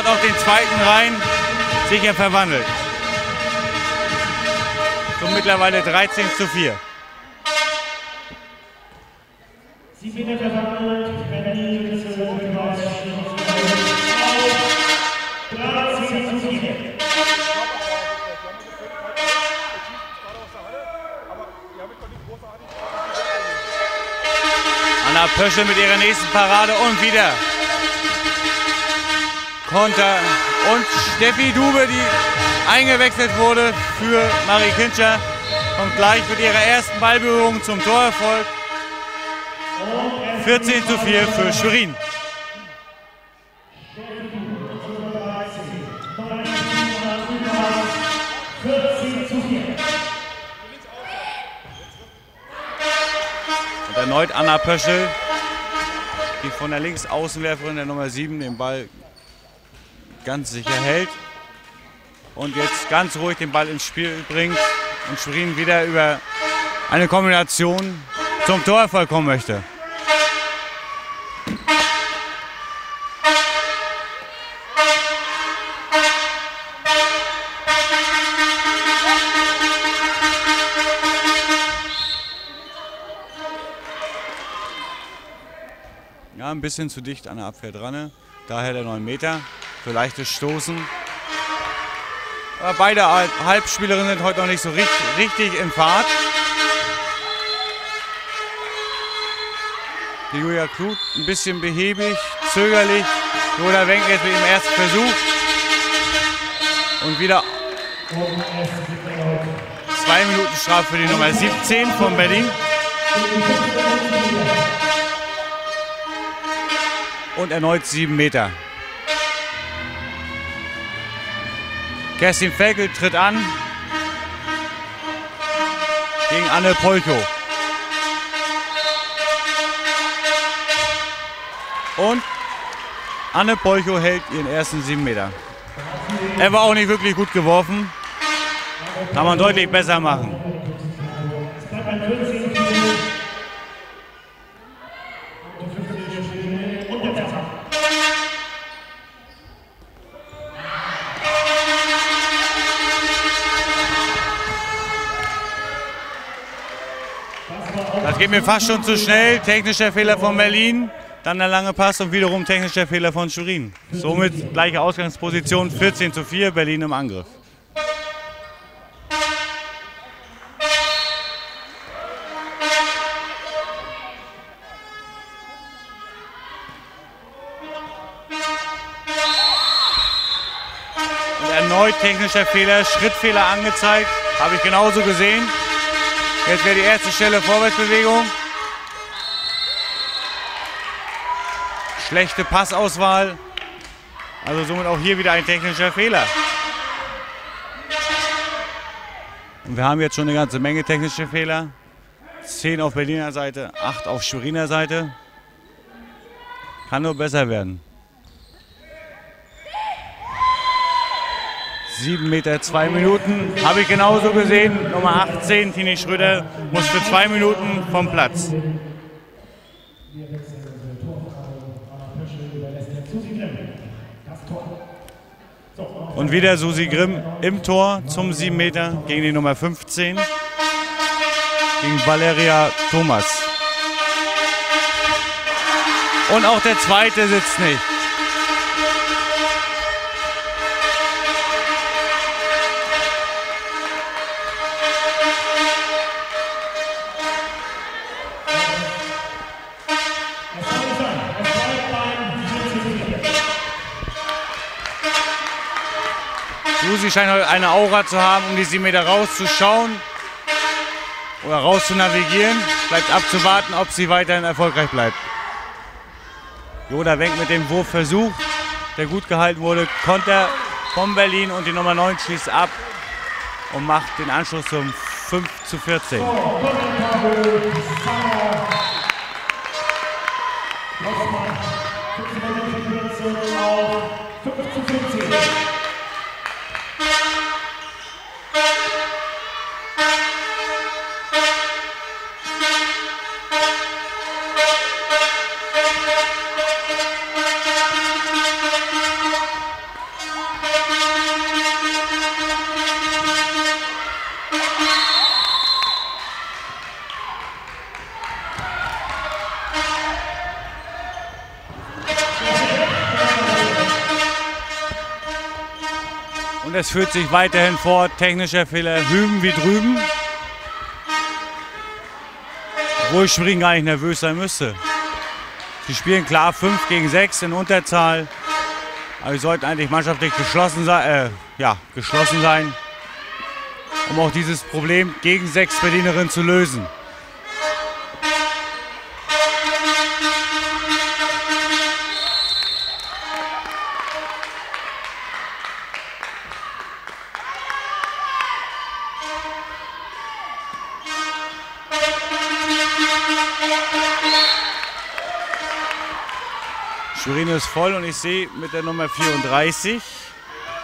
hat auch den zweiten rein sicher verwandelt. So mittlerweile 13 zu 4. Sie Meter verwandelt, Berlin zu 13 zu 4. Anna Pöschel mit ihrer nächsten Parade und wieder Konter. Und Steffi Dube, die eingewechselt wurde für Marie Kinscher, kommt gleich mit ihrer ersten Ballberührung zum Torerfolg. 14 zu 4 für Schwerin. Und erneut Anna Pöschel, die von der Linksaußenwerferin der Nummer 7 den Ball ganz sicher hält und jetzt ganz ruhig den Ball ins Spiel bringt und Schwerin wieder über eine Kombination zum Torerfolg kommen möchte. Ja, ein bisschen zu dicht an der Abwehr dran. Daher der 9 Meter für leichtes Stoßen. Beide Halbspielerinnen sind heute noch nicht so richtig, richtig in Fahrt. Die Julia Kluth ein bisschen behäbig, zögerlich. Lola Wenk jetzt mit dem ersten Versuch. Und wieder zwei Minuten Strafe für die Nummer 17 von Berlin. Und erneut sieben Meter. Kerstin Felkel tritt an gegen Anne Polko. Und Anne Polcho hält ihren ersten 7 Meter. Er war auch nicht wirklich gut geworfen. Kann man deutlich besser machen. Geht mir fast schon zu schnell. Technischer Fehler von Berlin. Dann der lange Pass und wiederum technischer Fehler von Schurin. Somit gleiche Ausgangsposition 14 zu 4, Berlin im Angriff. Und erneut technischer Fehler, Schrittfehler angezeigt. Habe ich genauso gesehen. Jetzt wäre die erste Stelle Vorwärtsbewegung. Schlechte Passauswahl. Also somit auch hier wieder ein technischer Fehler. Und wir haben jetzt schon eine ganze Menge technische Fehler. 10 auf Berliner Seite, 8 auf Schweriner Seite. Kann nur besser werden. 7 Meter, 2 Minuten. Habe ich genauso gesehen. Nummer 18, Tini Schröder, muss für 2 Minuten vom Platz. Und wieder Susi Grimm im Tor zum 7 Meter gegen die Nummer 15, gegen Valeria Thomas. Und auch der zweite sitzt nicht. Susi scheint heute eine Aura zu haben, um die 7 Meter rauszuschauen oder raus zu navigieren. Bleibt abzuwarten, ob sie weiterhin erfolgreich bleibt. Joda Wenk mit dem Wurfversuch, der gut gehalten wurde. Konter von Berlin und die Nummer 9 schließt ab und macht den Anschluss zum 5 zu 14. 5 zu 14. es führt sich weiterhin fort. Technischer Fehler hüben wie drüben. Wo ich Schwerin gar nicht nervös sein müsste. Sie spielen klar 5 gegen 6 in Unterzahl. Aber sie sollten eigentlich mannschaftlich geschlossen sein, äh, ja, geschlossen sein, um auch dieses Problem gegen sechs Berlinerinnen zu lösen. Schwerin ist voll und ich sehe mit der Nummer 34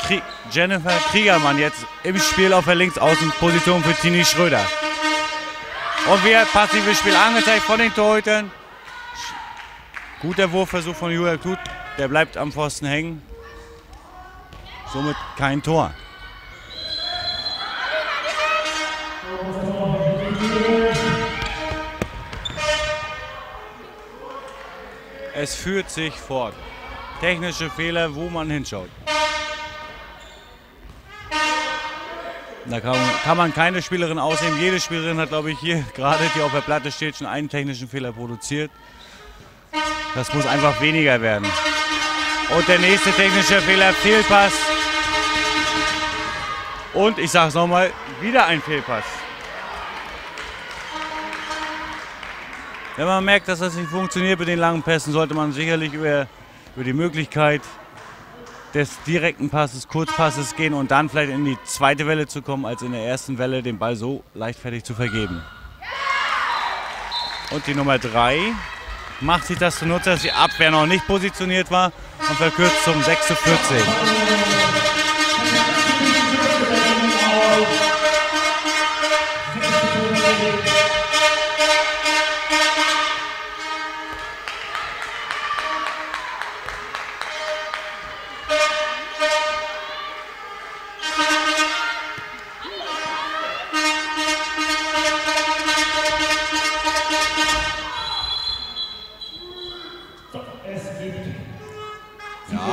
Krie Jennifer Kriegermann jetzt im Spiel auf der Linksaußenposition für Tini Schröder. Und wieder passives Spiel angezeigt von den Torhütern. Guter Wurfversuch von Julia Klut. Der bleibt am Pfosten hängen. Somit kein Tor. Es führt sich fort. Technische Fehler, wo man hinschaut. Da kann, kann, man keine Spielerin ausnehmen. Jede Spielerin hat, glaube ich, hier gerade, die auf der Platte steht, schon einen technischen Fehler produziert. Das muss einfach weniger werden. Und der nächste technische Fehler, Fehlpass. Und ich sage es nochmal, wieder ein Fehlpass. Wenn man merkt, dass das nicht funktioniert mit den langen Pässen, sollte man sicherlich über, über die Möglichkeit des direkten Passes, Kurzpasses gehen und dann vielleicht in die zweite Welle zu kommen, als in der ersten Welle den Ball so leichtfertig zu vergeben. Und die Nummer 3 macht sich das zunutze, dass die Abwehr noch nicht positioniert war und verkürzt zum 6 zu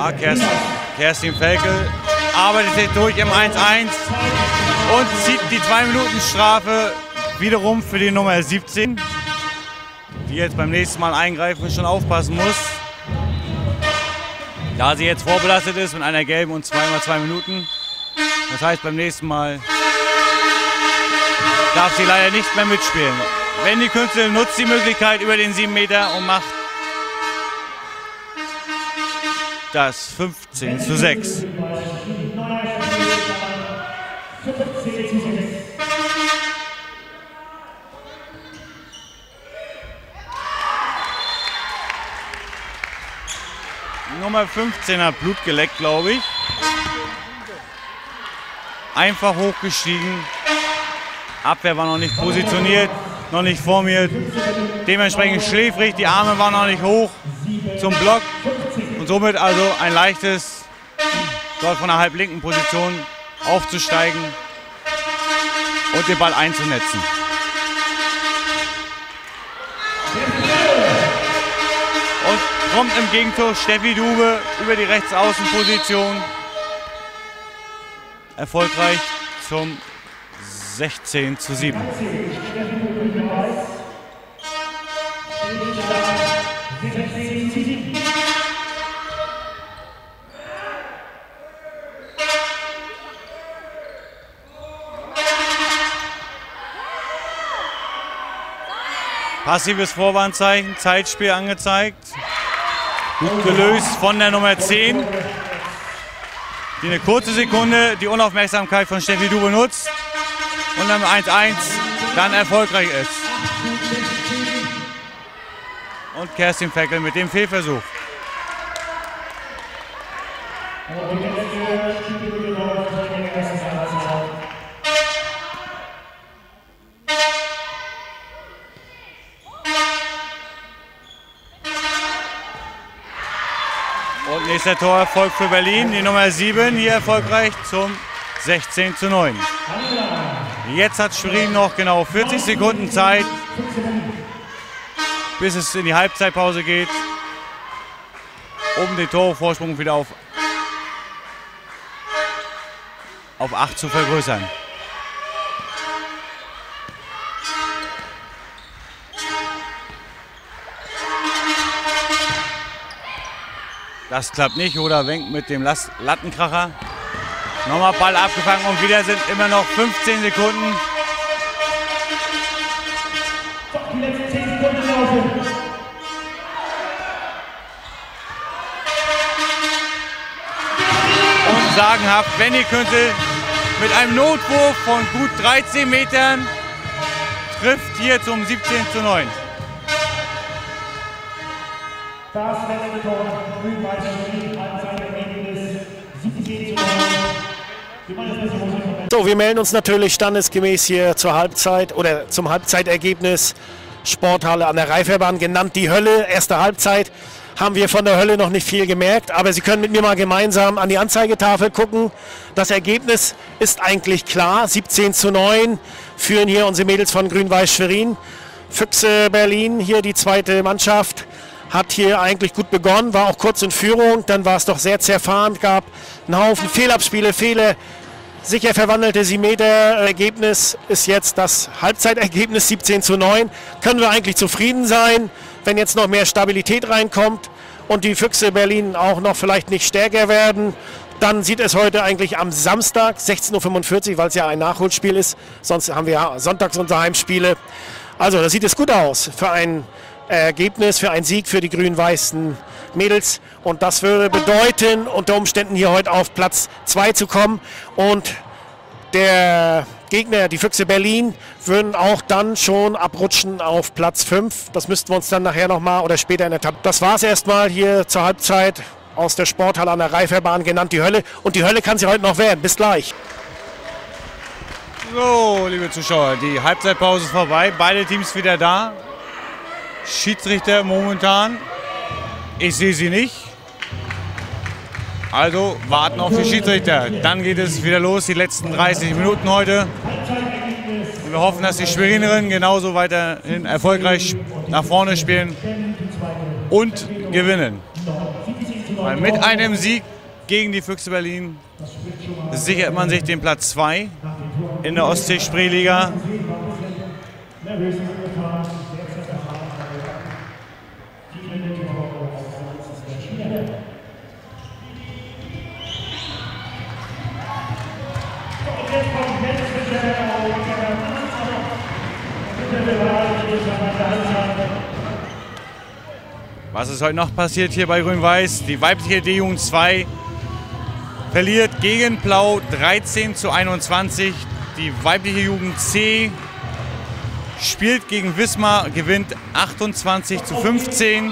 14. Kerstin, Kerstin Felkel arbeitet sich durch im 1-1 und zieht die 2-Minuten-Strafe wiederum für die Nummer 17, die jetzt beim nächsten Mal eingreifen schon aufpassen muss. Da sie jetzt vorbelastet ist mit einer gelben und zweimal zwei Minuten. Das heißt, beim nächsten Mal darf sie leider nicht mehr mitspielen. Wenn die Künstlerin nutzt die Möglichkeit über den 7 Meter und macht das 15 zu 6. Nummer 15 hat Blut geleckt, glaube ich. Einfach hochgestiegen. Abwehr war noch nicht positioniert, noch nicht formiert. Dementsprechend schläfrig, die Arme waren noch nicht hoch zum Block. Und somit also ein leichtes, dort von der halblinken Position aufzusteigen und den Ball einzunetzen. Und kommt im Gegentor Steffi Dube über die Rechtsaußenposition erfolgreich zum 16 zu 7. Passives Vorwarnzeichen, Zeitspiel angezeigt. Gut gelöst von der Nummer 10, die eine kurze Sekunde die Unaufmerksamkeit von Steffi Dube nutzt und dann 1-1 dann erfolgreich ist. Und Kerstin Feckel mit dem Fehlversuch. Nächster Torerfolg für Berlin, die Nummer 7 hier erfolgreich zum 16 zu 9. Jetzt hat Schwerin noch genau 40 Sekunden Zeit, bis es in die Halbzeitpause geht, um den Torvorsprung wieder auf auf 8 zu vergrößern. Das klappt nicht. Oder Wenk mit dem Lattenkracher. Nochmal Ball abgefangen und wieder sind immer noch 15 Sekunden. Die letzten 10 Sekunden laufen. Und sagenhaft, Wendy könnte mit einem Notwurf von gut 13 Metern trifft hier zum 17 zu 9. Das letzte Tor, grün-weiß Berlin, Halbzeitergebnis 17 zu 9. So, wir melden uns natürlich standesgemäß hier zur Halbzeit oder zum Halbzeitergebnis. Sporthalle an der Reiferbahn genannt die Hölle. Erste Halbzeit haben wir von der Hölle noch nicht viel gemerkt, aber Sie können mit mir mal gemeinsam an die Anzeigetafel gucken. Das Ergebnis ist eigentlich klar. 17 zu 9 führen hier unsere Mädels von Grün-Weiß Schwerin. Füchse Berlin, hier die zweite Mannschaft, hat hier eigentlich gut begonnen, war auch kurz in Führung, dann war es doch sehr zerfahren, gab einen Haufen Fehlabspiele, Fehler. Sicher verwandelte sie Meter. Ergebnis ist jetzt das Halbzeitergebnis 17 zu 9. Können wir eigentlich zufrieden sein, wenn jetzt noch mehr Stabilität reinkommt und die Füchse Berlin auch noch vielleicht nicht stärker werden. Dann sieht es heute eigentlich am Samstag 16.45 Uhr, weil es ja ein Nachholspiel ist. Sonst haben wir ja sonntags unsere Heimspiele. Also da sieht es gut aus für ein Ergebnis, für einen Sieg für die grün-weißen Mädels. Und das würde bedeuten, unter Umständen hier heute auf Platz 2 zu kommen. Und der Gegner, die Füchse Berlin, würden auch dann schon abrutschen auf Platz 5. Das müssten wir uns dann nachher nochmal oder später in der Tab. Das war es erstmal hier zur Halbzeit aus der Sporthalle an der Reiferbahn genannt die Hölle. Und die Hölle kann sie heute noch werden. Bis gleich. So, liebe Zuschauer, die Halbzeitpause ist vorbei. Beide Teams wieder da. Schiedsrichter momentan. Ich sehe sie nicht. Also warten auf die Schiedsrichter. Dann geht es wieder los, die letzten 30 Minuten heute. Wir hoffen, dass die Schwerinerinnen genauso weiterhin erfolgreich nach vorne spielen und gewinnen. Weil mit einem Sieg gegen die Füchse Berlin sichert man sich den Platz 2 in der Ostsee-Spreeliga. Was ist heute noch passiert hier bei Grün-Weiß? Die weibliche D-Jugend 2 verliert gegen Blau 13 zu 21. Die weibliche Jugend C spielt gegen Wismar, gewinnt 28 zu 15.